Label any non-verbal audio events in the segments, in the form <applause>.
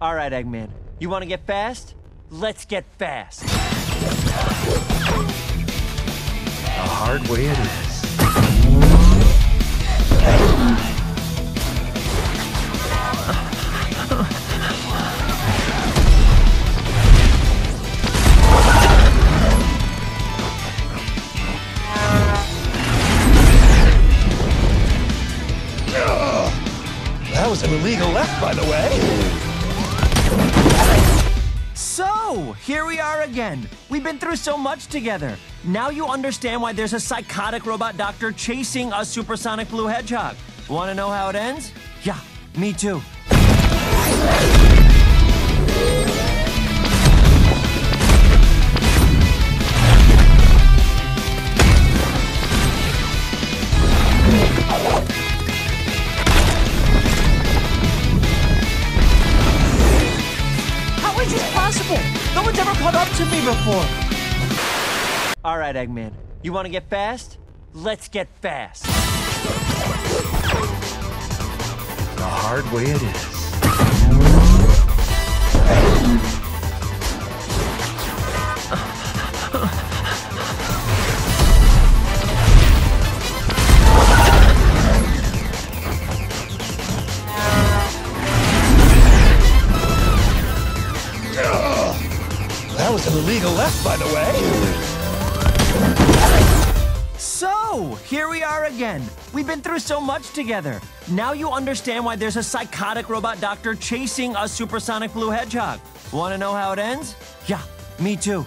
All right, Eggman. You want to get fast? Let's get fast. The hard way it is. That was an illegal left, by the way. Here we are again. We've been through so much together. Now you understand why there's a psychotic robot doctor chasing a supersonic blue hedgehog. Want to know how it ends? Yeah, me too. No one's ever caught up to me before. All right, Eggman. You want to get fast? Let's get fast. The hard way it is. That was <laughs> illegal left, by the way. So, here we are again. We've been through so much together. Now you understand why there's a psychotic robot doctor chasing a supersonic blue hedgehog. Want to know how it ends? Yeah, me too.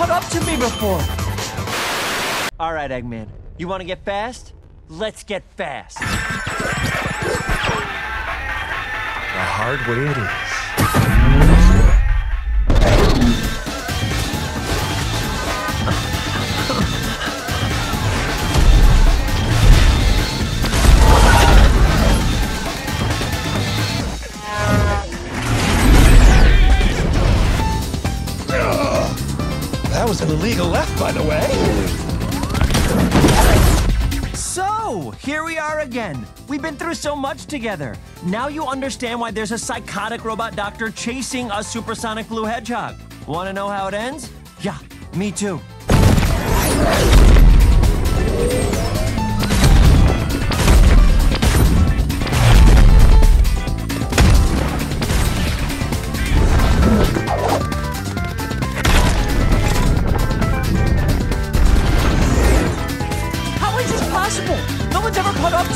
Caught up to me before. All right, Eggman. You want to get fast? Let's get fast. The hard way it is. Was an illegal left, by the way. So, here we are again. We've been through so much together. Now you understand why there's a psychotic robot doctor chasing a supersonic blue hedgehog. Want to know how it ends? Yeah, me too.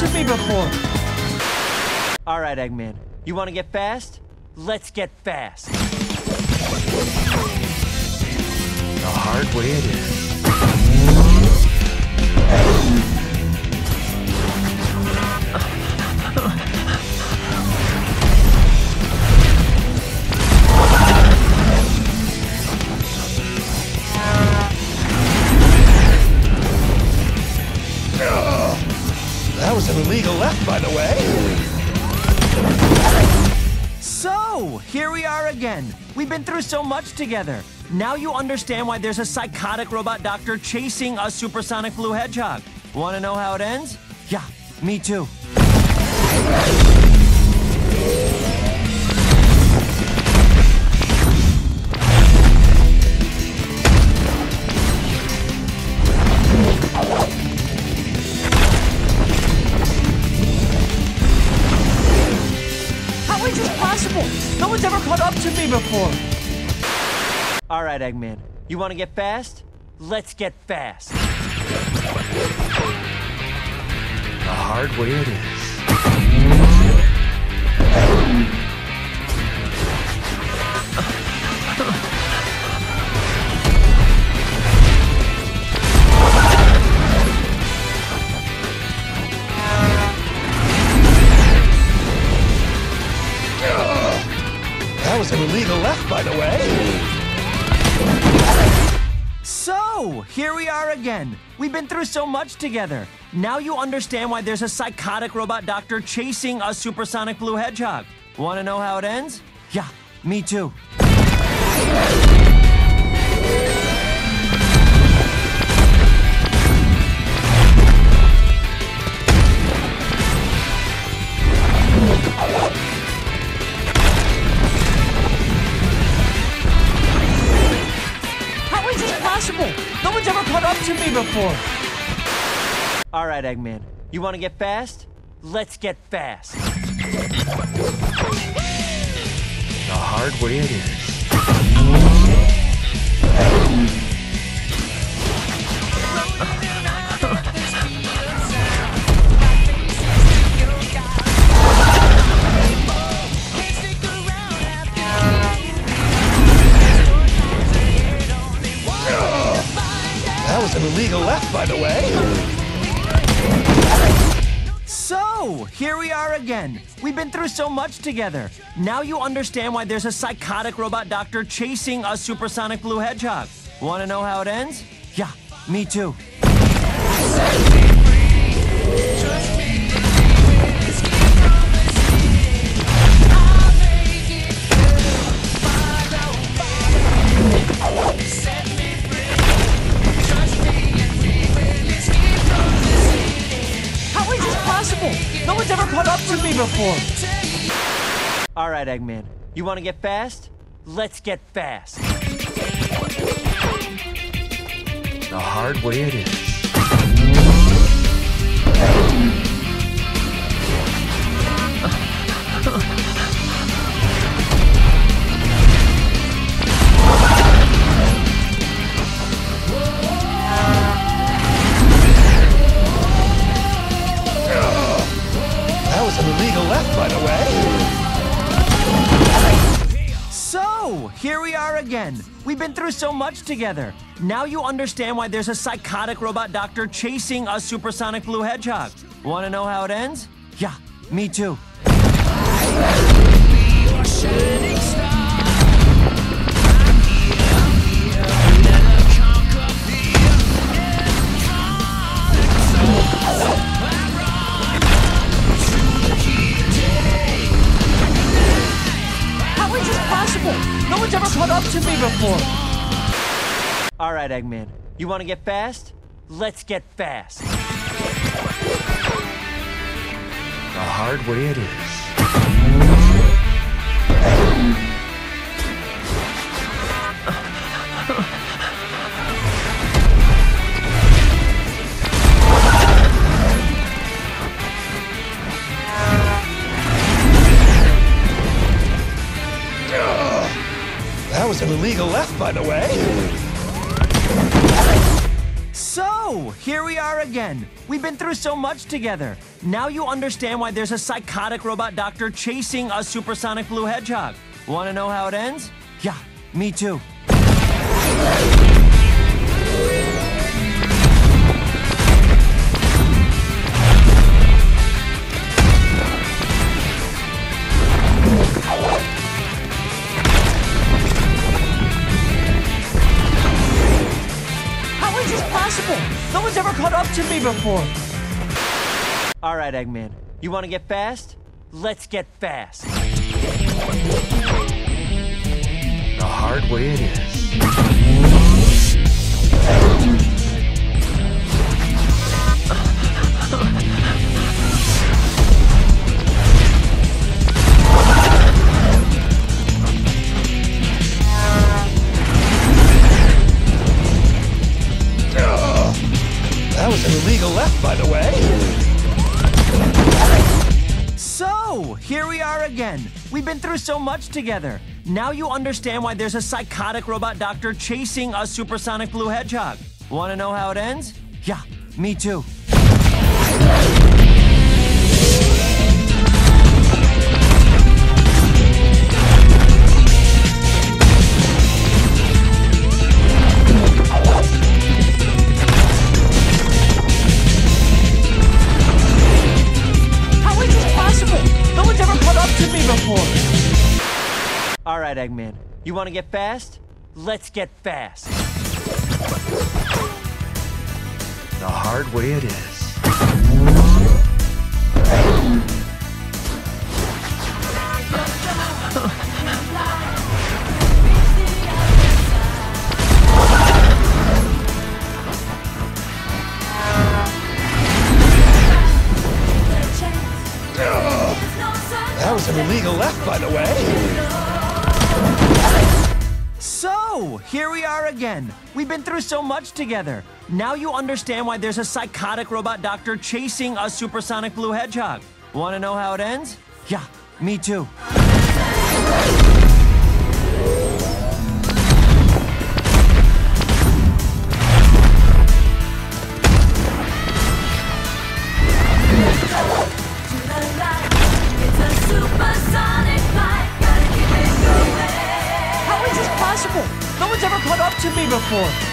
To me before. All right, Eggman. You want to get fast? Let's get fast. The hard way it is. So much together. Now you understand why there's a psychotic robot doctor chasing a supersonic blue hedgehog. Want to know how it ends? Yeah, me too. How is this possible? No one's ever caught up to me before. All right, Eggman. You want to get fast? Let's get fast. The hard way it is. Here we are again. We've been through so much together. Now you understand why there's a psychotic robot doctor chasing a supersonic blue hedgehog. Want to know how it ends? Yeah, me too. To me before. All right, Eggman. You want to get fast? Let's get fast. The hard way it is. Here we are again. We've been through so much together. Now you understand why there's a psychotic robot doctor chasing a supersonic blue hedgehog. Want to know how it ends? Yeah, me too. Right, Eggman. You want to get fast? Let's get fast. The hard way it is. That was an illegal left, by the way. So, here we are again. We've been through so much together. Now you understand why there's a psychotic robot doctor chasing a supersonic blue hedgehog. Want to know how it ends? Yeah, me too. Right, Eggman. You want to get fast? Let's get fast. The hard way it is. That was an illegal left, by the way. Here we are again. We've been through so much together. Now you understand why there's a psychotic robot doctor chasing a supersonic blue hedgehog. Want to know how it ends? Yeah, me too. Up to me before. All right, Eggman. You want to get fast? Let's get fast. The hard way it is. By the way. So, here we are again. We've been through so much together. Now you understand why there's a psychotic robot doctor chasing a supersonic blue hedgehog. Want to know how it ends? Yeah, me too. You want to get fast? Let's get fast. The hard way it is. That was an illegal left, by the way. So, here we are again. We've been through so much together. Now you understand why there's a psychotic robot doctor chasing a supersonic blue hedgehog. Want to know how it ends? Yeah, me too. to me before.